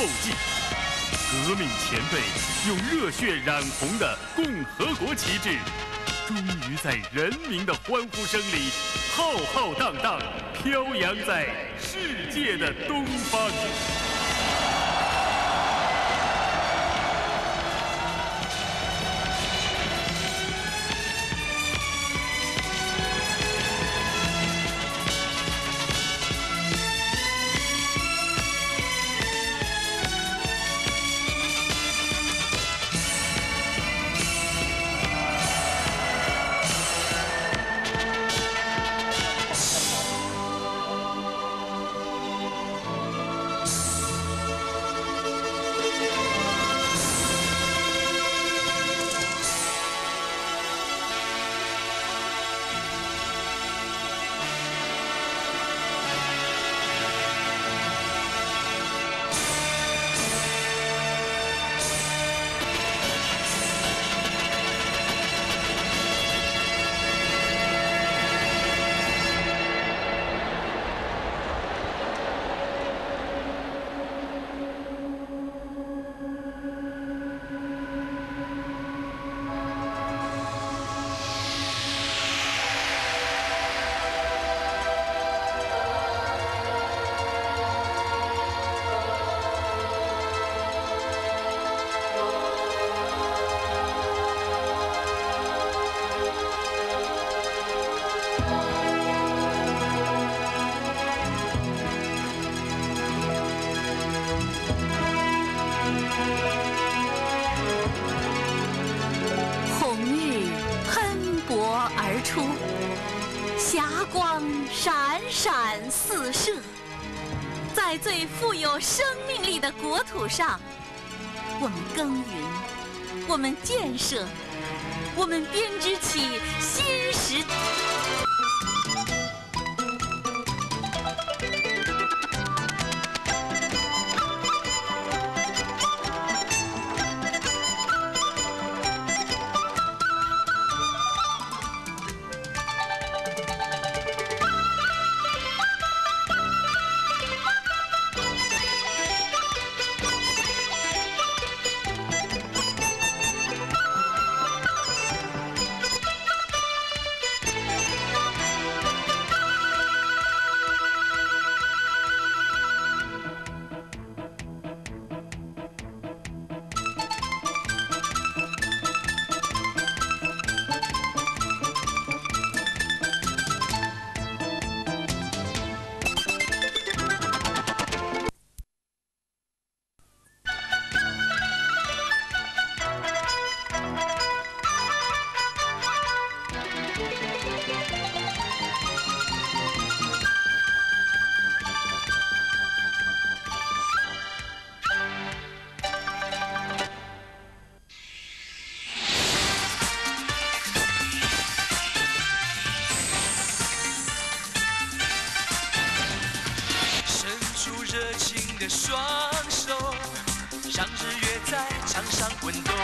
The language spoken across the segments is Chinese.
后继。革命前辈用热血染红的共和国旗帜，终于在人民的欢呼声里，浩浩荡荡飘扬在世界的东方。生命力的国土上，我们耕耘，我们建设，我们编织起新时代。的双手，让日月在墙上滚动，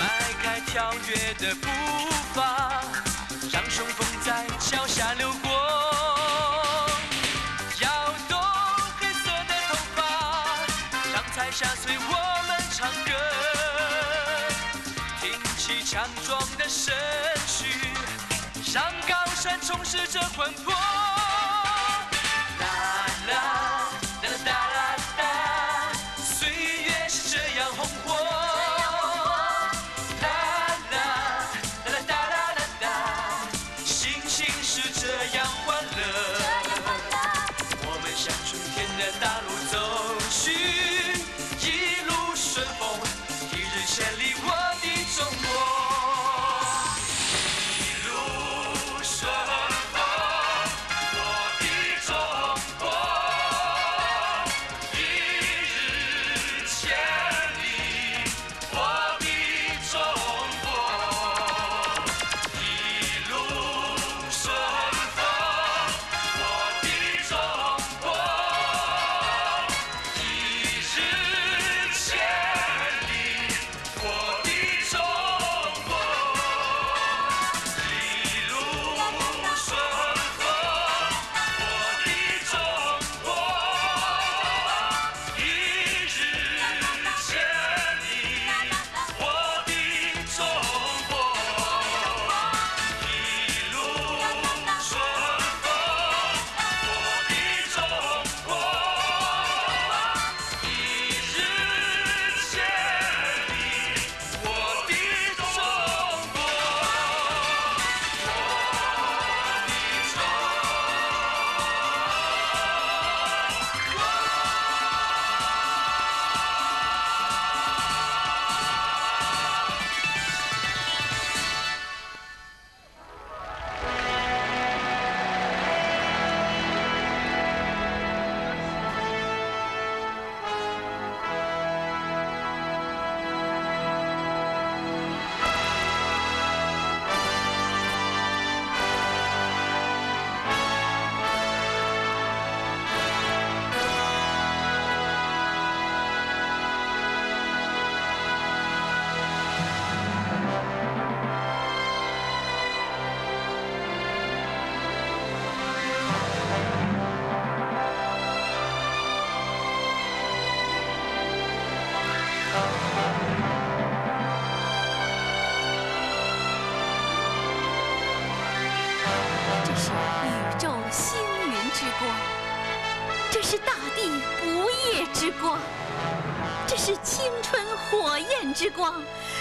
迈开跳跃的步伐，让雄风在脚下流过，摇动黑色的头发，让彩霞随我们唱歌，挺起强壮的身躯，让高山充实着魂魄。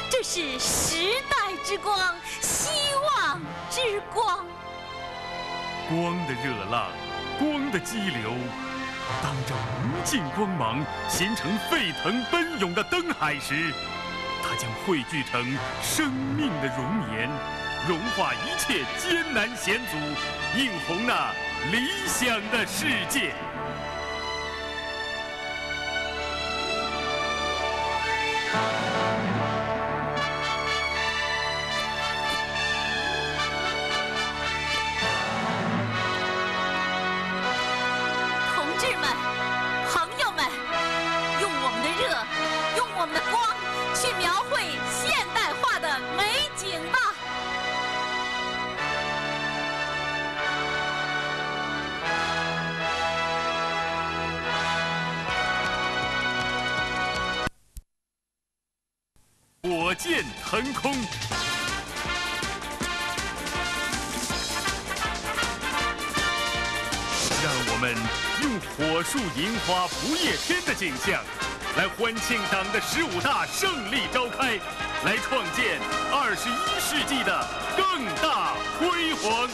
这是时代之光，希望之光。光的热浪，光的激流，当这无尽光芒形成沸腾奔涌的灯海时，它将汇聚成生命的容颜，融化一切艰难险阻，映红那理想的世界。用火树银花不夜天的景象，来欢庆党的十五大胜利召开，来创建二十一世纪的更大辉煌。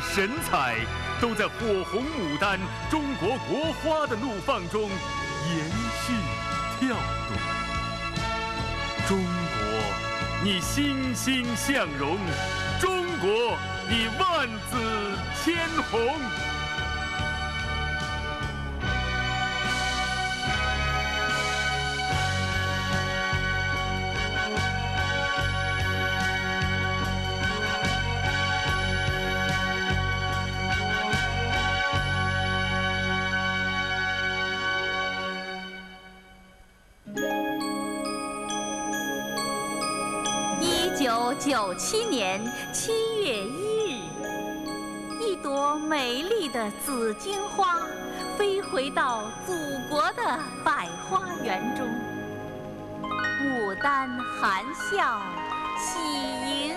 神采，都在火红牡丹中国国花的怒放中延续跳动。中国，你欣欣向荣；中国，你万紫千红。九七年七月一日，一朵美丽的紫荆花飞回到祖国的百花园中，牡丹含笑，喜迎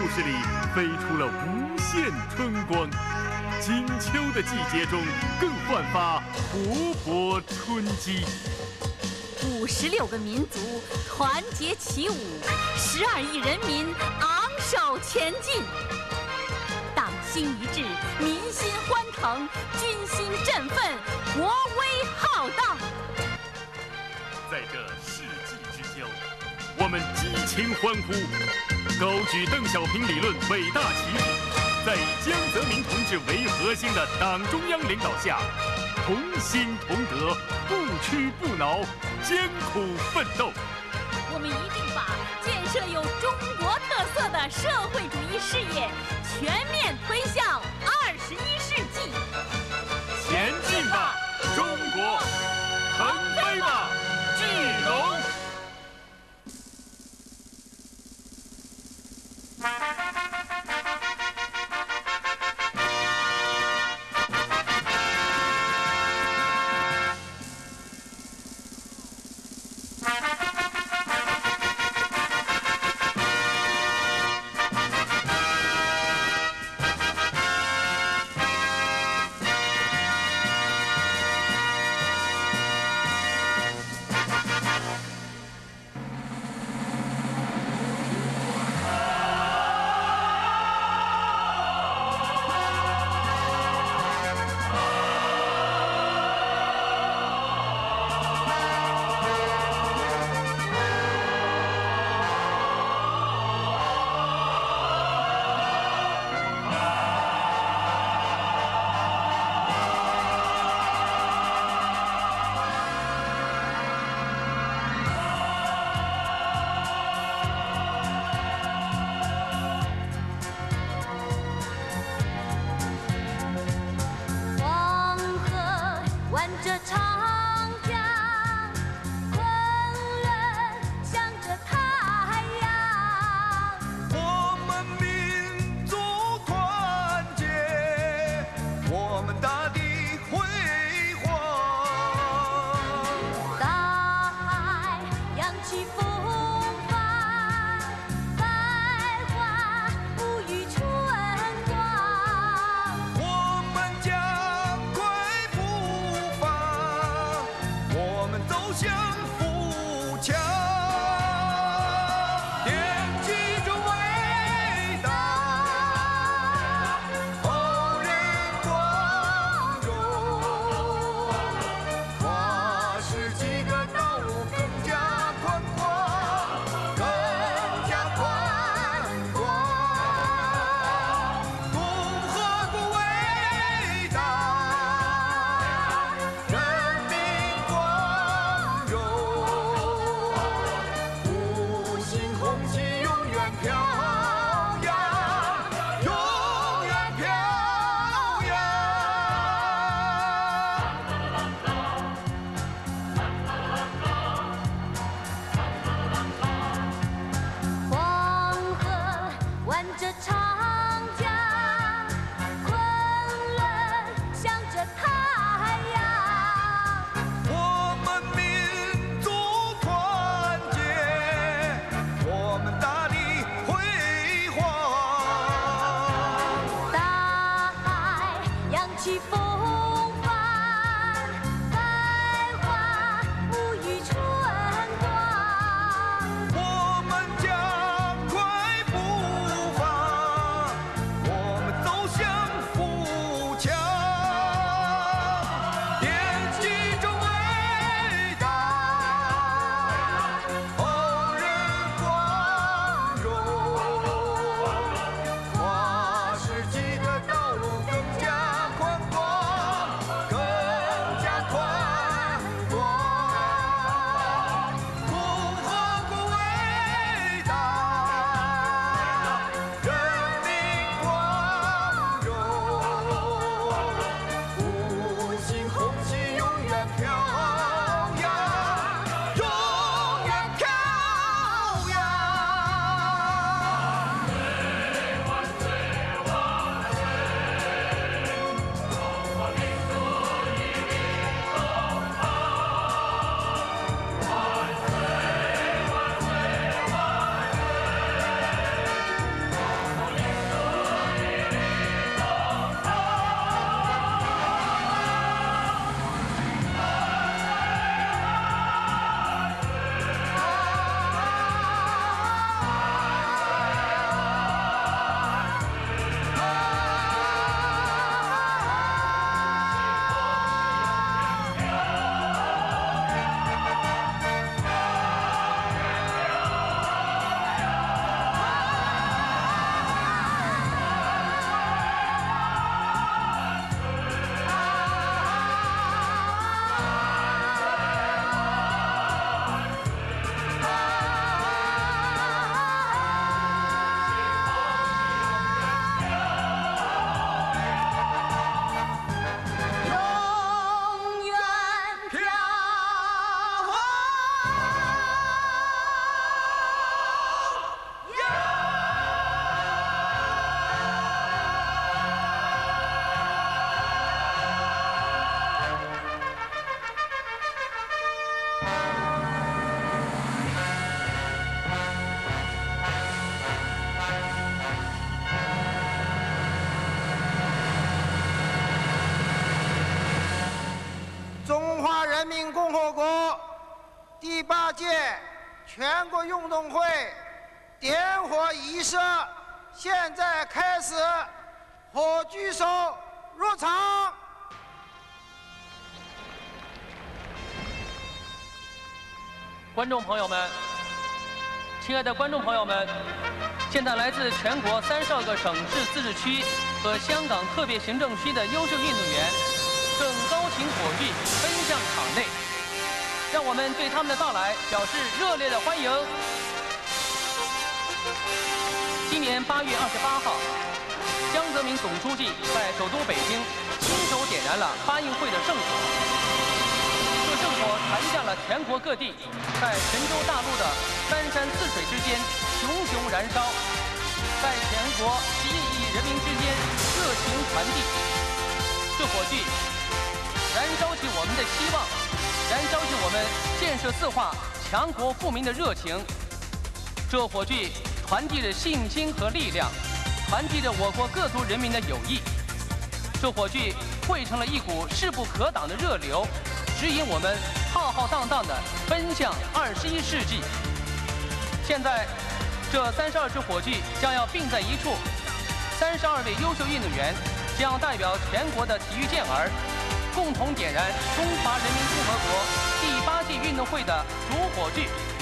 故事里飞出了无限春光，金秋的季节中更焕发勃勃春机。五十六个民族团结起舞，十二亿人民昂首前进。党心一致，民心欢腾，军心振奋，国威浩荡。在这们激情欢呼，高举邓小平理论伟大旗帜，在以江泽民同志为核心的党中央领导下，同心同德，不屈不挠，艰苦奋斗。我们一定把建设有中国特色的社会主义事业全面推向二十一世纪。前进吧，中国！腾飞吧，巨龙！ババババババ!人民共和国第八届全国运动会点火仪式现在开始，火炬手入场。观众朋友们，亲爱的观众朋友们，现在来自全国三十二个省市自治区和香港特别行政区的优秀运动员，火炬奔向场内，让我们对他们的到来表示热烈的欢迎。今年八月二十八号，江泽民总书记在首都北京亲手点燃了八运会的圣火。这圣火传向了全国各地，在神州大陆的三山四水之间熊熊燃烧，在全国几亿人民之间热情传递。这火炬燃烧起我们的希望，燃烧起我们建设四化、强国富民的热情。这火炬传递着信心和力量，传递着我国各族人民的友谊。这火炬汇成了一股势不可挡的热流。指引我们浩浩荡荡地奔向二十一世纪。现在，这三十二支火炬将要并在一处，三十二位优秀运动员将代表全国的体育健儿，共同点燃中华人民共和国第八届运动会的主火炬。